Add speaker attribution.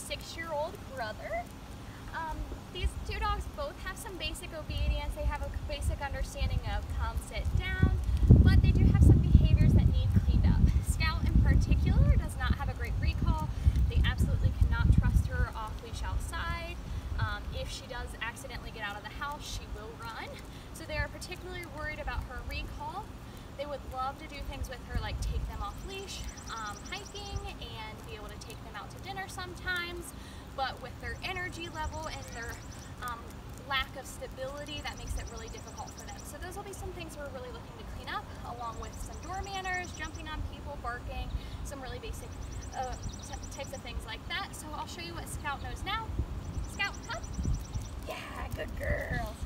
Speaker 1: six-year-old brother. Um, these two dogs both have some basic obedience. They have a basic understanding of come, sit down, but they do have some behaviors that need cleaned up. Scout in particular does not have a great recall. They absolutely cannot trust her off-leash outside. Um, if she does accidentally get out of the house, she will run. So they are particularly worried about her recall. They would love to do things with her like take them off leash, um, hiking, and be able to take them out to dinner sometimes. But with their energy level and their um, lack of stability, that makes it really difficult for them. So those will be some things we're really looking to clean up, along with some door manners, jumping on people, barking, some really basic uh, types of things like that. So I'll show you what Scout knows now. Scout, come. Yeah, good girl.